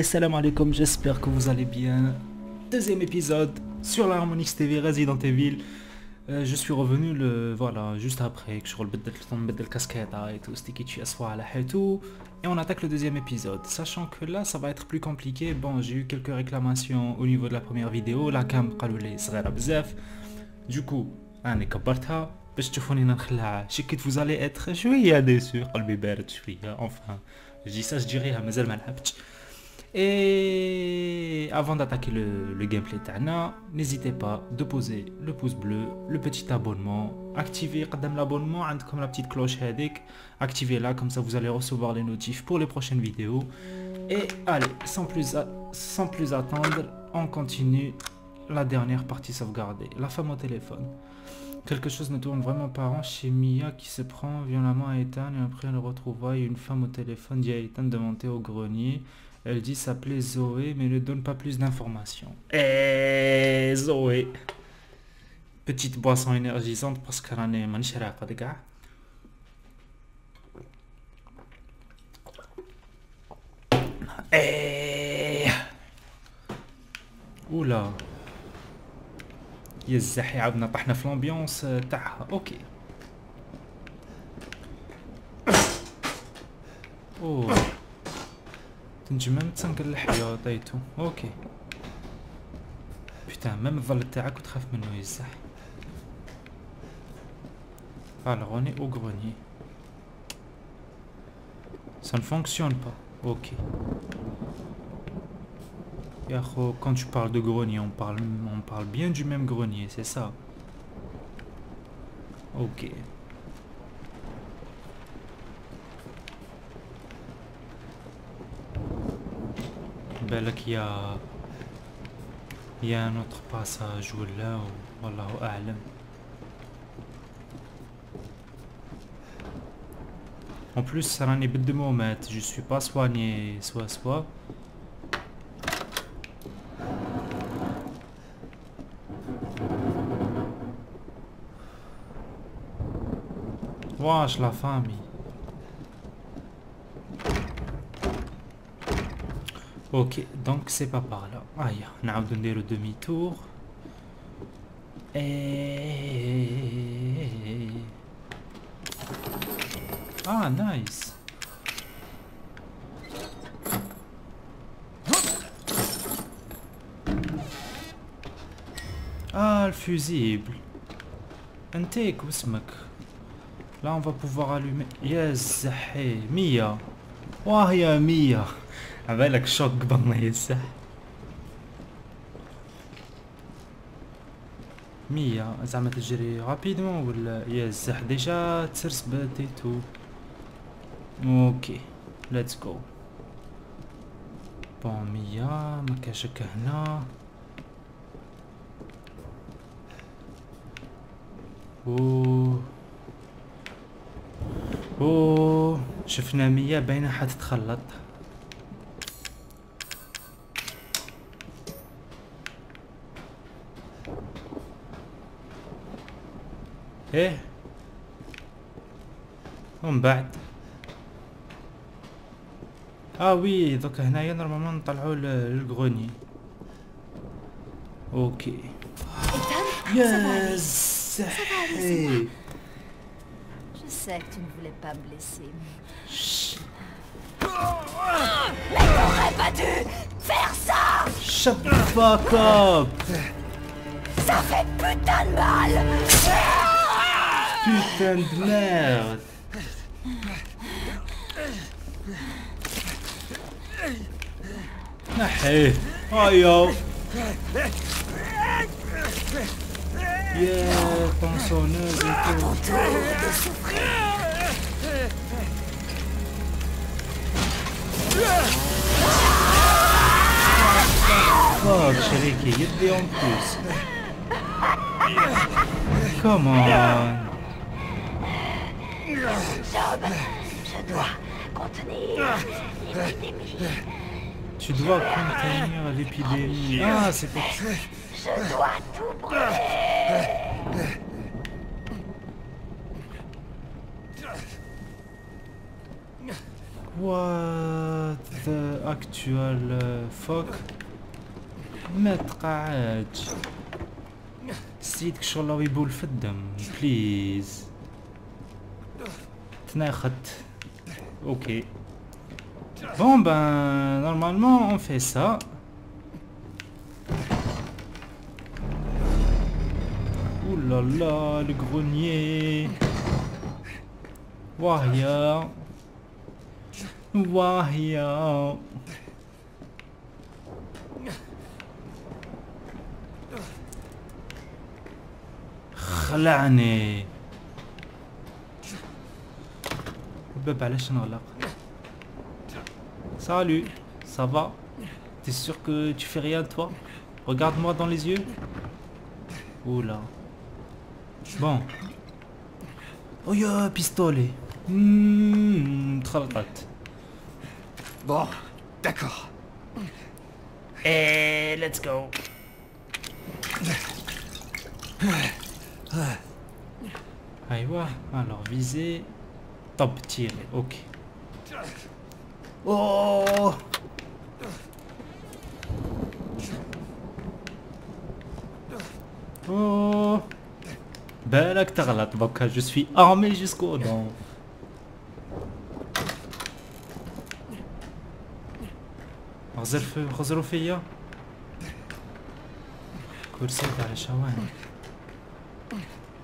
Et salam alaikum, j'espère que vous allez bien. Deuxième épisode sur la Harmonix TV Resident Evil. Euh, je suis revenu le voilà juste après que je roule le casquette et tout, sticky et tout. Et on attaque le deuxième épisode. Sachant que là ça va être plus compliqué. Bon j'ai eu quelques réclamations au niveau de la première vidéo. La cam قالوا صغيرة بزاف. Du coup, انا كبرتها باش تشوفوني نخلع شكيت vous allez être شوية déçu قلبي بارد شوية enfin je dis ça je dirais مازال ما لعبتش et avant d'attaquer le, gameplay Tana, n'hésitez pas de poser le pouce bleu, le petit abonnement, activez l'abonnement, comme la petite cloche activez-la, comme ça vous allez recevoir les notifs pour les prochaines vidéos. Et allez, sans plus, attendre, on continue la dernière partie sauvegardée, la femme au téléphone. Quelque chose ne tourne vraiment pas rond chez Mia qui se prend violemment à Ethan et après elle retrouve une femme au téléphone dit à Ethan de monter au grenier. Elle dit s'appeler Zoé, mais ne donne pas plus d'informations. Eh, Zoé. Petite boisson énergisante parce qu'elle en est manchera pas de gars. Eh. Oula. يزح عاودنا طحنا في l'ambiance تاعها اوكي اوه تنجم تنقل الحياة دايتو اوكي بيتا ميم الظل تاعك وتخاف منو يزح الغوني او غروني Ça ne fonctionne pas. Ok. Yahoo, quand tu parles de grenier, on parle, on parle bien du même grenier, c'est ça Ok. بالك يا يا نوتر باساج ولا والله اعلم En plus, راني بالدمومات je suis pas soigné soit soit Wesh la famille Ok, donc c'est pas par là. Aïe, on a donné le demi-tour. Et... Ah, nice. Ah, le fusible. Un take, Là, on va pouvoir allumer. Yes, Mia. Oh, a Mia. عبالك شوك قبل ما يسح مية زعما تجري رابيدمون ولا يزح ديجا تسرس بديتو أوكي. ليتس جو بون مية. مكاش هكا هنا. أوه. أوه شفنا مية باينة حتتخلط إيه. ومن بعد. آه وي دوكا هنايا نورمالمون نطلعو للغوني. أوكي. يس Je sais que tu ne voulais pas me blesser. Chut. Mais t'aurais pas dû faire ça Shut the fuck up Ça fait putain de mal Putain de merde Hey Oh yo Yeah, pensionneuse et tout. de souffrir. Oh, Sheriki, you'd be on plus. Come on. Zob, je dois contenir l'épidémie. Tu dois contenir l'épidémie. Ah, c'est pour ça. Je dois tout brûler. What the actual uh, fuck ما تقعدش سيدك شغل يبول في الدم بليز تناخد اوكي بون ben normalement on fait ça là là, le grenier. Wahia. Wahia. خلعني الباب علاش نغلق Salut, ça va T'es sûr que tu fais rien toi Regarde-moi dans les yeux Oula. Bon. Oh yeah, pistolet. Mmh, Bon, d'accord. Et let's go. Allez voir. Alors viser. Top tir. Ok. Oh Oh je suis armé jusqu'aux dents غزر في غزروا فيا كرسي على شوان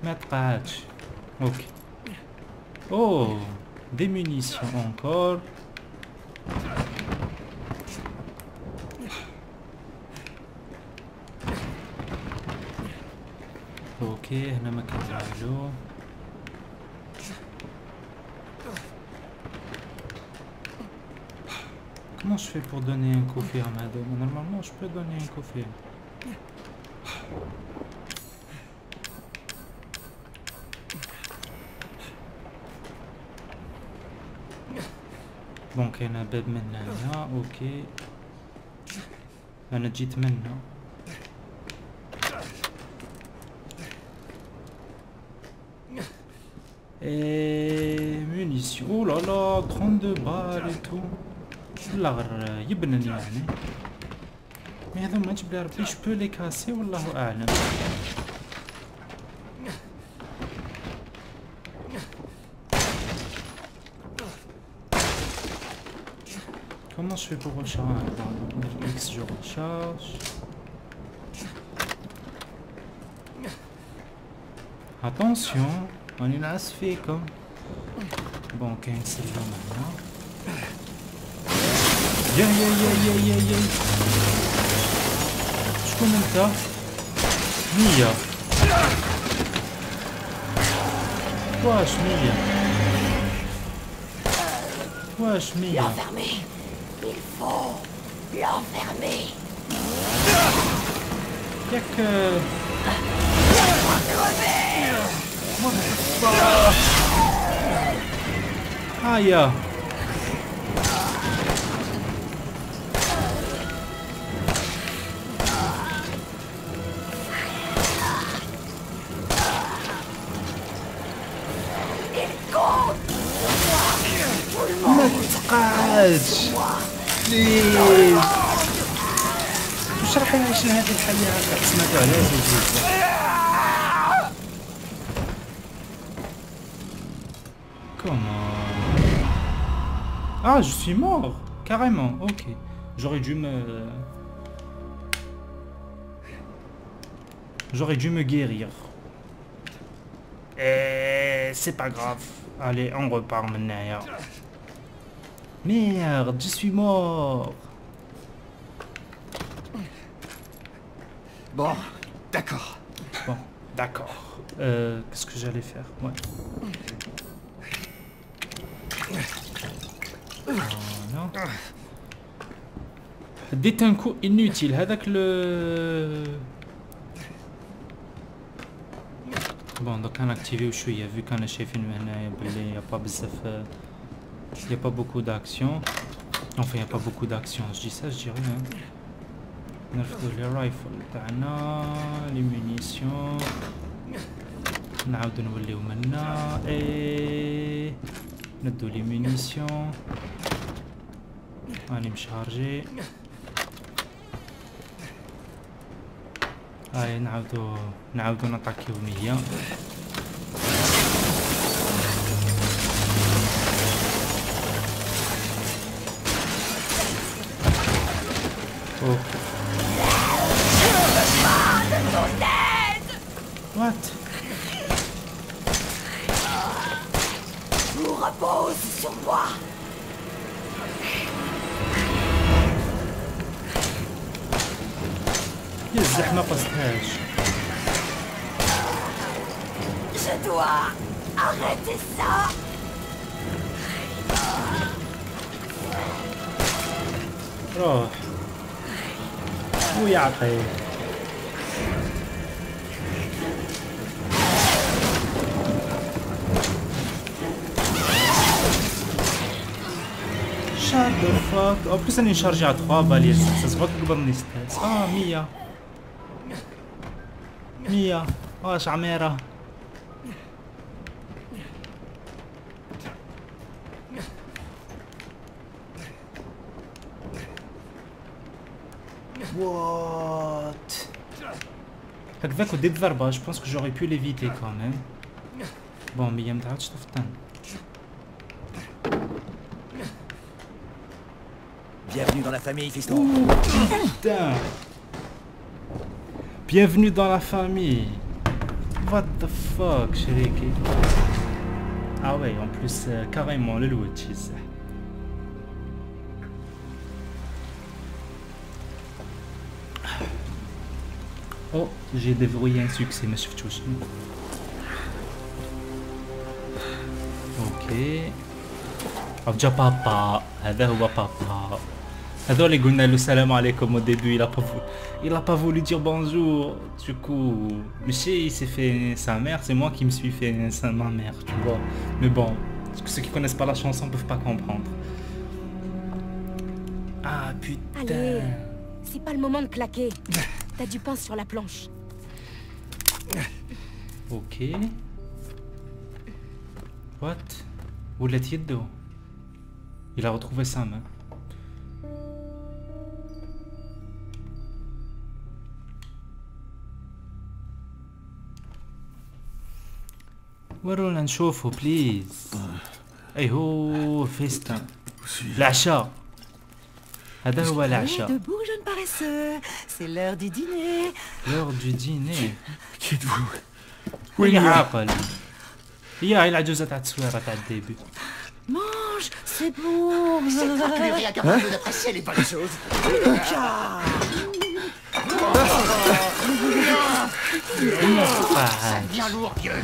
ما تقعدش اوكي اوه des munitions encore هنا ما كان والو Comment je fais pour donner un coup ferme à deux Normalement, je peux donner un coup ferme. Bon, كاين باب من هنا اوكي انا جيت منه Et munitions. Oh là là, 32 balles et tout. لا غير يبنن يعني مي هذا ما جبت ربي شبو لي كاسي والله اعلم Comment je fais pour recharger Attends, X je recharge. Attention, on est là à se. Bon, ok, on se maintenant. Yay, yay, yay, yay, yay, yay, yay. Je commence là. Mia. Quoi, chmille? Quoi, chmille? L'enfermer. Il faut l'enfermer. Y'a que... Ah ja. ما تقعدش بليز واش راح نعيش هذه الحياة عاد ما تعلاش Ah, je suis mort Carrément, ok. J'aurais dû me... J'aurais dû me guérir. Et c'est pas grave. Allez, on repart maintenant. Merde, je suis mort. Bon, d'accord. Bon, d'accord. Euh, Qu'est-ce que j'allais faire? Ouais. Voilà. Dites un coup inutile. هذاك le Bon, donc on activé شوية vu qu'on a شايفين من هنايا بلي y a pas بزاف y a pas beaucoup d'action. Enfin, y a pas beaucoup d'action. Je dis ça, je dis rien. نرفدو لي رايفل تاعنا لي مونيسيون نعاودو نوليو منا اي ندو لي مونيسيون راني مشارجي هاي نعاودو نعاودو نطاكيو مية أوه. Repose sur moi. الزحمة قصدهاش روح. مو شات شاد فاك أو بس أني نشارجي على 3 بس بطل قبل نيستات آه مية. يا واش عميرة What? Fait que vec au hein, je pense que j'aurais pu l'éviter quand même. Bon, mais il y a un drache d'oftan. Bienvenue dans la famille, fiston. Putain! Bienvenue dans la famille What the fuck شريكي Ah ouais en plus euh, carrément le Luigi ça Oh j'ai déverrouillé un succès ما شفتوش اوكي رجع بابا هذا هو بابا Adore les Gouna le salam alaikum au début, il a pas voulu, il a pas voulu dire bonjour. Du coup, monsieur il s'est fait sa mère, c'est moi qui me suis fait sa ma mère, tu vois. Mais bon, ceux qui connaissent pas la chanson peuvent pas comprendre. Ah putain. C'est pas le moment de claquer. T'as du pain sur la planche. Ok. What? Où l'a-t-il Il a retrouvé sa main. ورونا نشوفه بليز اي هو فيستا العشاء هذا هو العشاء Debout, jeune paresseux C'est l'heure du dîner l'heure du dîner Qui êtes-vous هي عاقل هي هاي العجوزة تاع التصويرة تاع الديبي Mange C'est bon C'est toi qui n'es rien capable d'apprécier les bonnes choses. قاعد Bien lourd, vieux.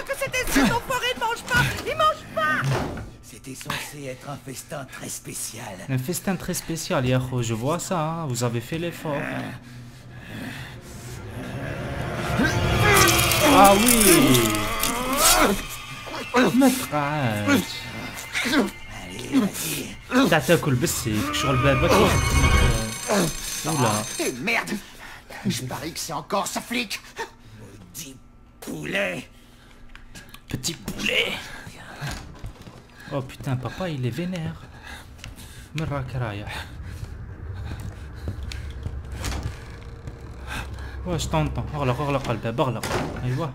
C'était censé être un festin très spécial. un festin très spécial يا خو je vois ça hein. vous avez fait l'effort ah oui ما تقعدش Allez, vas-y. تاع تاكل بالسيف شغل بابك ولا Et merde Je parie que c'est encore ce flic Maudit poulet Petit poulet Putain, papa il est vénère. من راك رايح واش طنطا اغلق اغلق الباب اغلق ايوا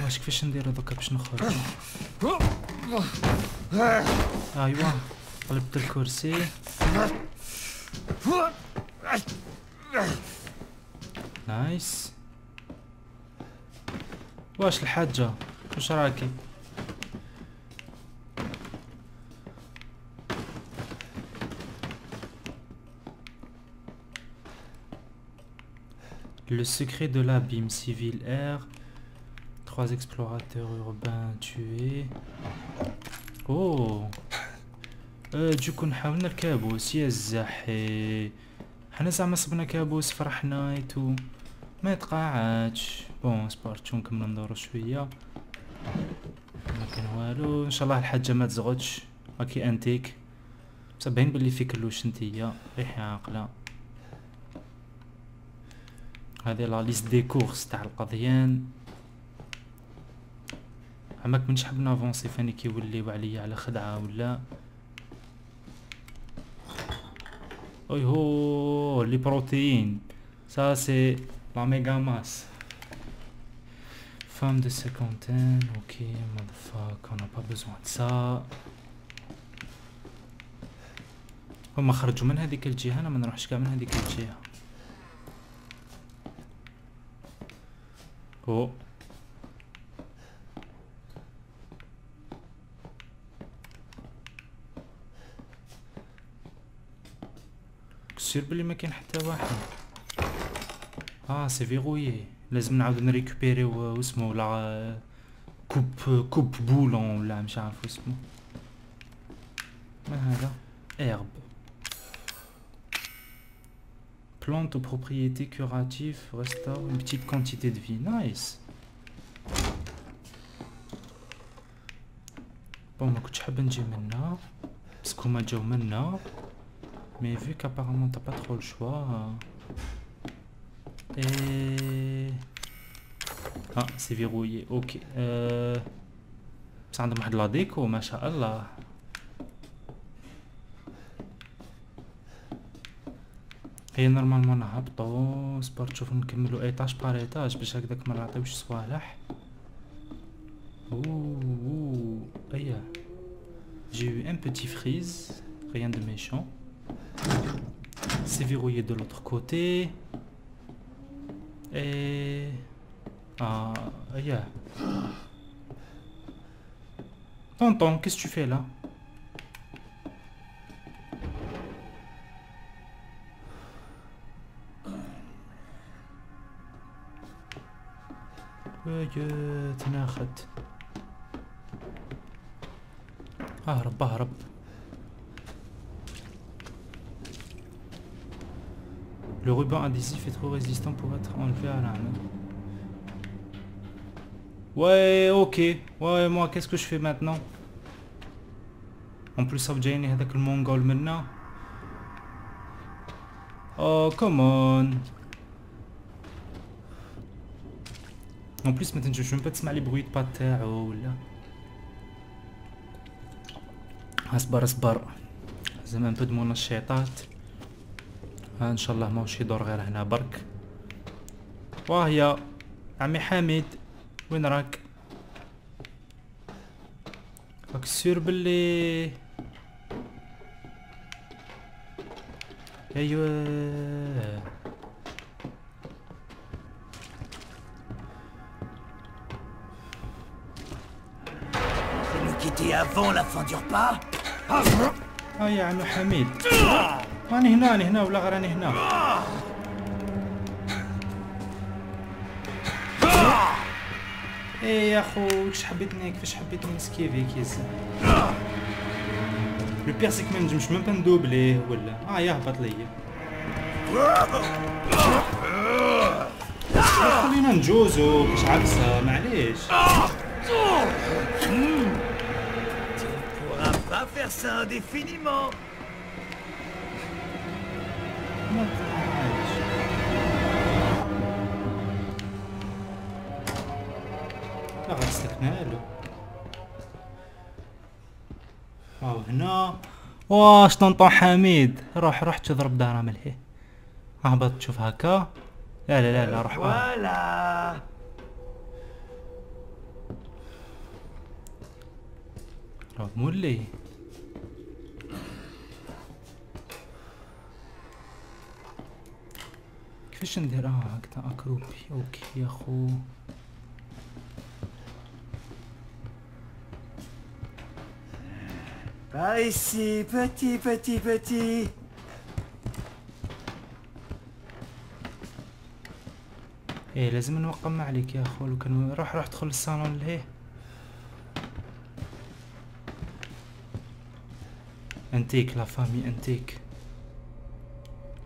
واش كيفاش ندير دوكا باش نخرج ايوا قلبت الكرسي نايس واش الحاجة واش راكي Le secret de l'abîme civil R. Trois explorateurs urbains tués. Oh. آه، دوكو نحاول الكابوس يا الزحي حنا زعما صبنا كابوس فرحنا ايتو ما يتقاعدش بون سبارتو نكملو ندورو شوية ما كان والو ان شاء الله الحاجة ما تزغدش راكي انتيك بصح باين بلي فيك اللوش نتيا ريحي عاقله هذه لا ليست دي كورس تاع القضيان. عماك منش حاب نافونسي فاني كيوليو عليا على خدعة ولا؟ أوي هو لي بروتيين سا سي لا ميغا ماس femme de cinquantaine, ok, motherfuck, on n'a pas besoin de. هما خرجوا من هذيك الجهة أنا ما نروحش كاع من هذيك الجهة. أو كسير بلي ما كاين حتى واحد. آه سي فيغويي لازم نعاود نريكوبيريو اسمه ولا كوب كوب بولون ولا مش عارف اسمه. ما هذا؟ herbe plante aux propriétés curatives restaure une petite quantité de vie nice bon ما كنتش حاب نجي منا باسكو هما جاو منا مي vu qu'apparemment t'as pas trop le choix et ah c'est verrouillé ok euh... بس عندهم واحد لا ديكو ما شاء الله هي نورمالمون نهبطو سبور تشوف نكملو ايطاج بار ايطاج باش هكداك ما نعطيوش صوالح اوه اييه J'ai eu un petit freeze, rien de méchant. C'est verrouillé de l'autre côté. Et... Ah, yeah. Tonton, qu'est-ce que tu fais là وجه تناخد اهرب اهرب Le ruban adhésif est trop résistant pour être enlevé à la main. Ouais, ok. Ouais, moi, qu'est-ce que je fais maintenant En plus, ça جايني هذاك المونغول منا. Oh, come on. En plus, ما تنجمش même pas تسمع لي برويت با تاعو ولا. اصبر اصبر. زعما ان بو دو منشطات. ان شاء الله ماهوش يدور غير هنا برك وهي عمي حميد وين راك راك سير باللي ايوا Quitter avant la fin du repas. ها يا عمي حميد راني هنا راني هنا ولا راني هنا إيه يا خو كيفاش حبيتني كيفاش حبيتني نسكيفيك يا زين لو بيغ سيك ما نجمش ميم با ندوبليه ولا. آه يهبط ليا. خلينا نجوزو كاش عبسه معليش. Faire ça indéfiniment استكنا له هنا واش طنطون حميد روح روح تضرب دارة ملهي اهبط تشوف هكا لا لا لا لا روح روح مولي كيفاش ندير آه هكذا اكروبي. أوكي يا خو Par ici, petit, petit, petit إيه لازم نوقم عليك يا خو لو كان روح روح دخل الصالون لهيه انتيك لا فامي انتيك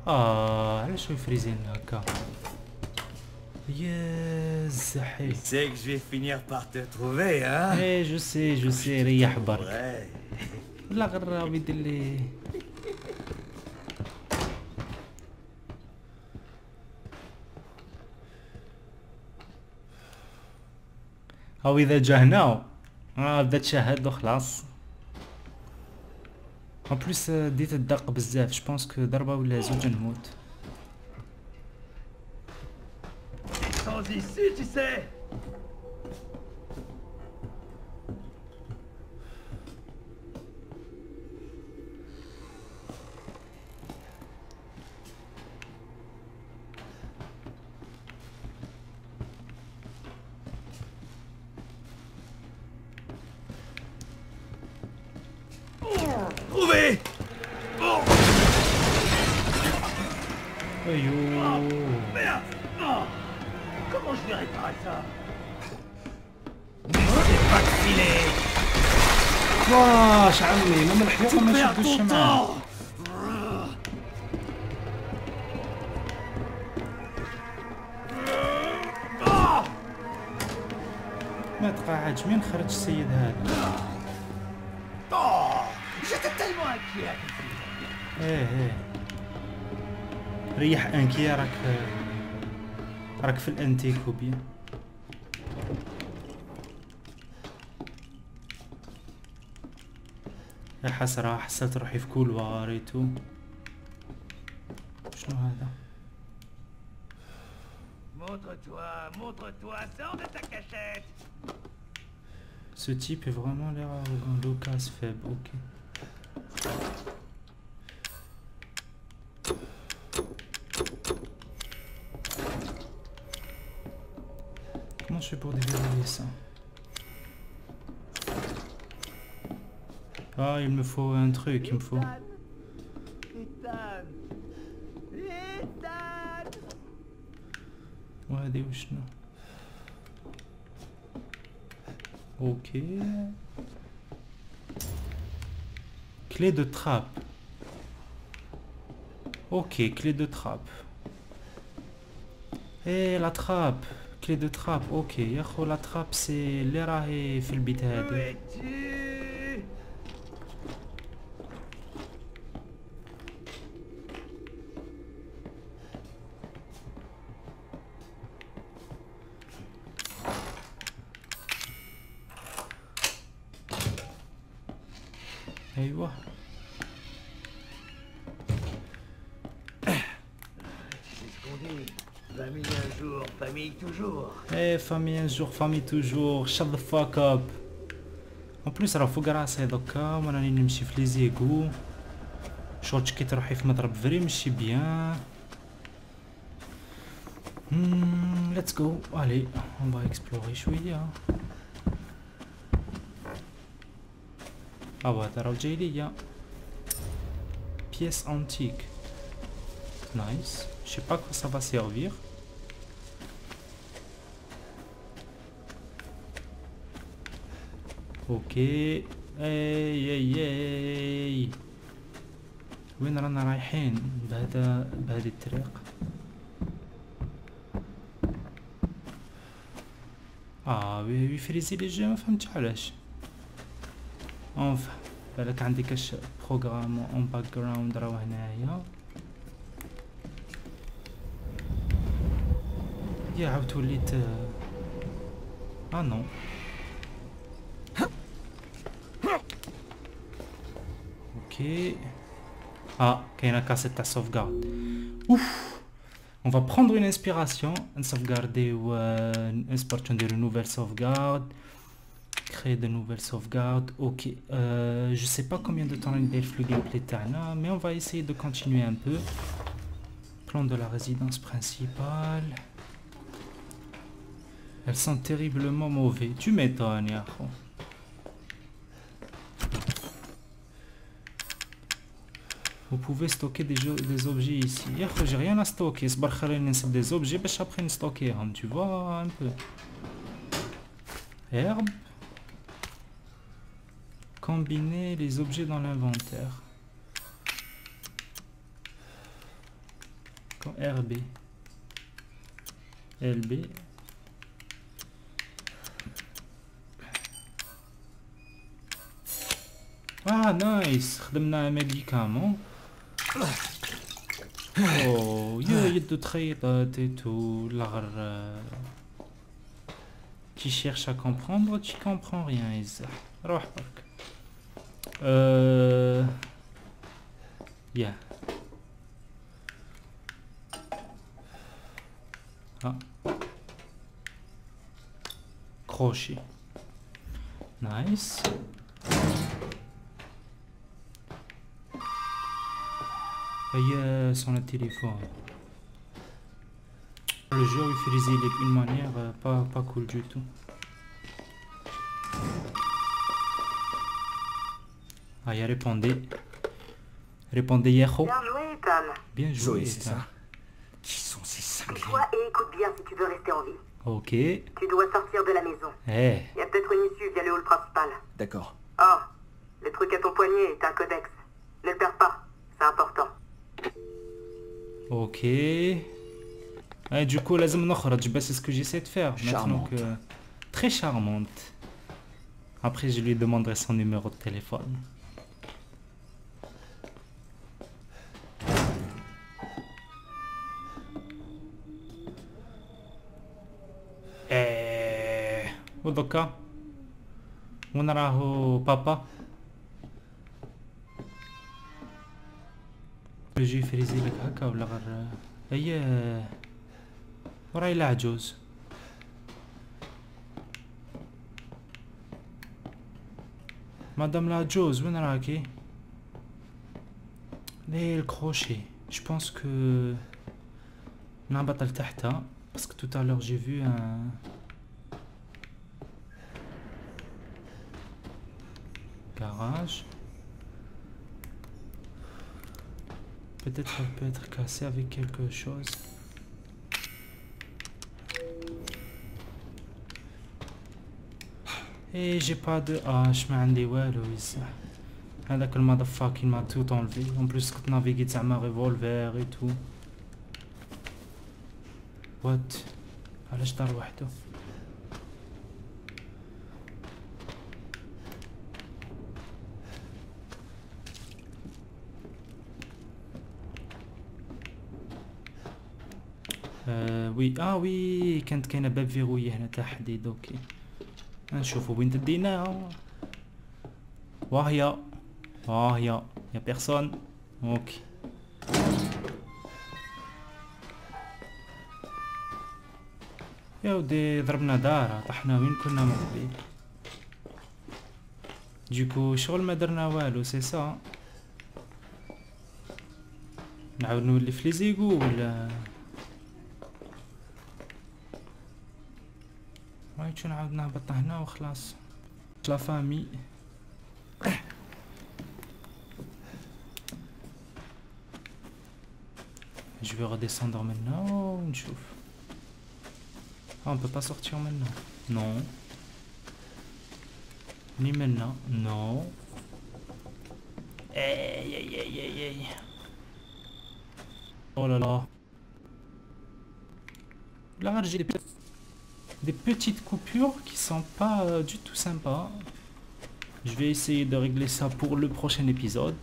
آه علاش يفريزين هكا؟ يا زحي. سيك جو فينير بار تي تروفي ها اي جو سي جو سي ريح برك لا غير يدير لي أو اذا جا هنا هذا تشهد وخلاص خلاص. ان بليس ديت الدق بزاف جو بونس كو ضربه ولا زوج نموت أيوه Merde Oh Comment je vais réparer ça C'est pas واش عمي ما من ما معاه temps ما تقاعدش مين خرج السيد هذا Oh إيه إيه ريح أنكي راك راك في الانتيكوبيا يا حسرة حسيت روحي في كل واريتو شنو هذا؟ Ce type est vraiment l'air d'un Lucas faible, ok. il me faut un truc, il me faut... Ethan Ethan Ouais, des وشنو Ok. Clé de trappe. Ok, clé de trappe. Eh, la trappe. Clé de trappe, ok. يا خو la trappe c'est اللي راهي في البيت Où هذا. ايوه. C'est ce qu'on dit. Famille un jour, famille toujours. Eh, famille un jour, famille toujours. Shut the fuck up. En plus راه فوق راسي دوكا وانا راني نمشي في لي زيغو شغل تشكيت روحي في مضرب فري ماشي بيان ليتس جو الي اون با اكسبلوري شويه اه هذا راه جاي ليا بيس انتيك نايس je sais pas quoi ça va servir اوكي اي اي اي وين رانا رايحين بهذا بهذه الطريق اه وي وي فريزي لي جو ما فهمتش علاش انفا بالك عندي كاش بروغرام اون باك جراوند راهو هنايا يا عاود وليت اه نو Ok. Ah, كاينه كاسيت تاع sauvegarde. Ouf. On va prendre une inspiration, un sauvegarder ou euh, exporter de nouvelles sauvegardes. de nouvelles sauvegardes. Ok, euh, je sais pas combien de temps le gameplay Tana, mais on va essayer de continuer un peu. Plan de la résidence principale. Elles sont terriblement mauvais. Tu m'étonnes, Yahoo. Vous pouvez stocker des, jeux, des objets ici. Yahoo, j'ai rien à stocker. C'est pas des objets, ben, mais après stocker, hein, tu vois, un peu. Herbe. Combiner les objets dans l'inventaire. Comme RB. LB. Ah, nice. خدمنا un médicament. Oh, يا يدو تخيطت et tout. الغر euh, Tu cherches à comprendre, tu comprends rien, Isa. روح برك. Euh... Yeah. Ah. Crochet. Nice. Et sur le téléphone. Le jeu il fait d'une manière euh, pas, pas cool du tout. Ah, il Allez, répondez. Répondez, Yahoo. Bien joué, Tom. Bien joué, c'est. Qui sont ces cinglés Toi et écoute bien si tu veux rester en vie. Ok. Tu dois sortir de la maison. Eh. Il y a peut-être une issue via le hall principal. D'accord. Oh, le truc à ton poignet est un codex. Ne le perds pas, c'est important. Ok. Ah, du coup, la zone c'est ce que j'essaie de faire. Charmante. Que... Très charmante. Après, je lui demanderai son numéro de téléphone. cas on papa. J'ai fait les élections. Ah, à eh, eh. la rue et il ya voilà la chose madame la chose venant à qui mais le crochet. Je pense que n'a pas de l'tachta parce que tout à l'heure j'ai vu un garage Peut-être elle peut être cassée avec quelque chose. Et j'ai pas de... Ah, je m'en dis والو يصح هذاك المضفاك il m'a tout enlevé. En plus كنت نافيغي تاع ما revolver et tout. What علاش دار وحده وي آه وي كانت كاينة باب فيغوي هنا تاع حديد أوكي. نشوفوا وين تديناها وهي وهي يا بيرسون. أوكي. يا ودي ضربنا دارة طحنا وين كنا من ديكو شغل ما درنا والو سي سا. نعاود نولي في ليزيغو ولا؟ وايد شو نعاود نهبط هنا وخلاص لا فامي Je vais redescendre maintenant, نشوف. Ah, on peut pas sortir maintenant. Non. Ni maintenant. Non. Aïe, aïe, aïe, aïe, aïe. Oh là là. Là, j'ai des, pe- des petites coupures qui sont pas euh, du tout sympas. Je vais essayer de régler ça pour le prochain épisode.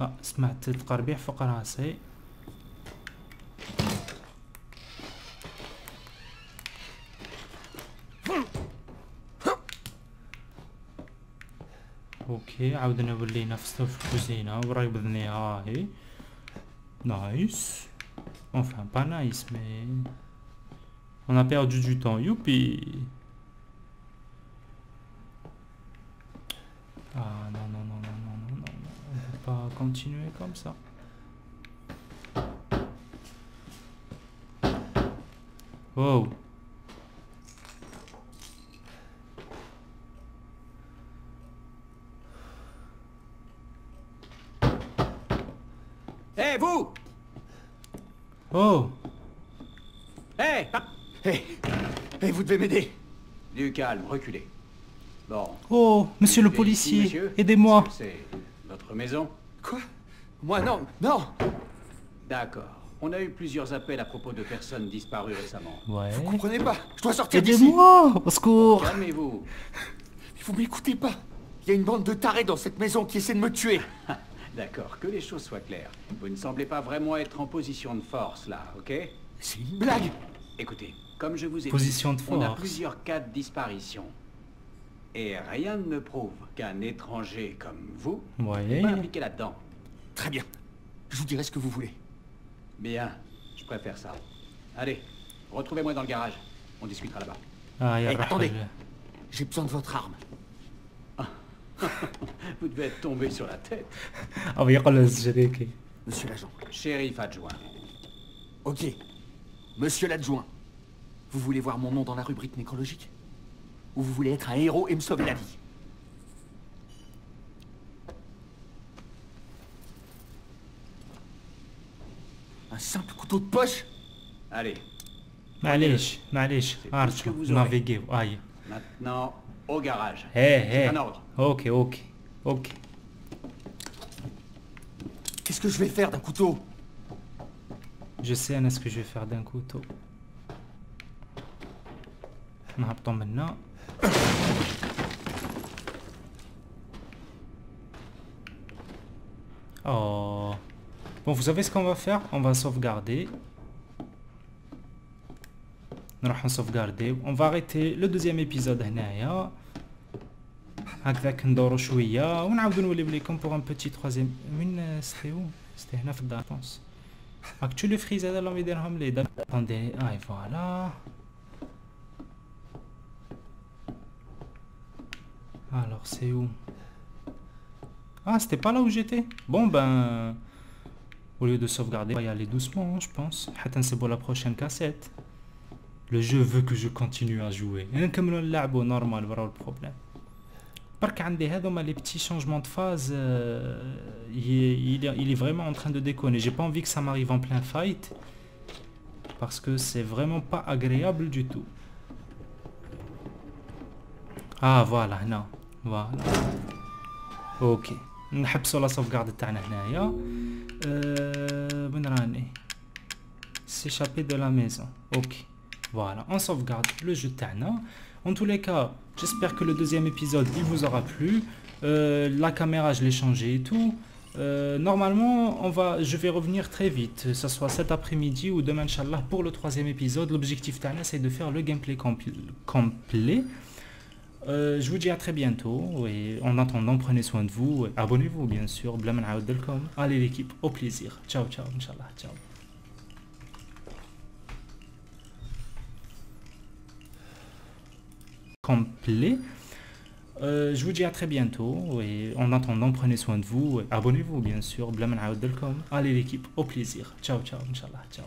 Ah, سمعت التقربيع فوق راسي. اوكي عاودنا ولينا في في الكوزينة وراي بذنيها هاهي نايس Enfin, pas nice, mais... On a perdu du temps, youpi Ah non, non, non, non, non, non, non, on peut pas continuer comme ça. Wow. Hey, vous Oh Hé Hé Hé, vous devez m'aider Du calme, reculez. Bon. Oh, monsieur le policier, monsieur aidez-moi C'est votre maison? Quoi? Moi, non, non D'accord. On a eu plusieurs appels à propos de personnes disparues récemment. Ouais. Vous comprenez pas? Je dois sortir d'ici Aidez-moi Au secours Calmez-vous. Vous m'écoutez pas Il y a une bande de tarés dans cette maison qui essaie de me tuer D'accord, que les choses soient claires. Vous ne semblez pas vraiment être en position de force, là, ok? C'est une blague Écoutez, comme je vous ai position dit, de force. on a plusieurs cas de disparition. Et rien ne prouve qu'un étranger comme vous n'est pas impliqué là-dedans. Très bien. Je vous dirai ce que vous voulez. Bien, je préfère ça. Allez, retrouvez-moi dans le garage. On discutera là-bas. Ah, eh, attendez, j'ai besoin de votre arme. Vous devez être tombé sur la tête. Monsieur l'agent. Shérif adjoint. Ok. Monsieur l'adjoint. Vous voulez voir mon nom dans la rubrique nécrologique? Ou vous voulez être un héros et me sauver la vie? Un simple couteau de poche? Allez. Allez, allez, allez, Maintenant, au garage. هي C'est هي un ordre. اوكي اوكي اوكي Qu'est-ce que je vais faire d'un couteau Je sais Anna ce que je vais faire d'un couteau. نهبطوا منا Oh. Bon, vous savez ce qu'on va faire On va sauvegarder. نروح sauvegarder. On va arrêter le deuxième épisode هنايا. هكذاك ندورو شوية ونعاودو نوليو ليكم pour un petit troisième. وين c'était où C'était هنا في الدار pense. راك تشوف لي فريز هذا اللي يديرهم لي دابا اتوندي اي فوالا Alors c'est où Ah c'était pas là où j'étais Bon ben Au lieu de sauvegarder, on va y aller doucement hein, je pense حتى نسيبو la prochaine cassette Le jeu veut que je continue à jouer نكملو نلعبو normal برا البروبليم برك عندي هذوما les petits changements de phase euh, il, est, il, est, il est vraiment en train de déconner j'ai pas envie que ça m'arrive en plein fight parce que c'est vraiment pas agréable du tout ah voilà هنا voilà اوكي نحبسوا لا sauvegarde تاعنا هنايا euh, وين راني s'échapper de la maison ok voilà on sauvegarde le jeu تاعنا En tous les cas, j'espère que le deuxième épisode, il vous aura plu. Euh, la caméra, je l'ai changée et tout. Euh, normalement, on va, je vais revenir très vite, que ce soit cet après-midi ou demain, Inch'Allah, pour le troisième épisode. L'objectif Tana, c'est de faire le gameplay complet. Euh, je vous dis à très bientôt et en attendant, prenez soin de vous. Abonnez-vous, bien sûr. Allez, l'équipe, au plaisir. Ciao, ciao, Inch'Allah. Ciao. complet. Euh, je vous dis à très bientôt et en attendant prenez soin de vous, abonnez-vous bien sûr, blâme Allez l'équipe, au plaisir. Ciao ciao, Inch'Allah, ciao.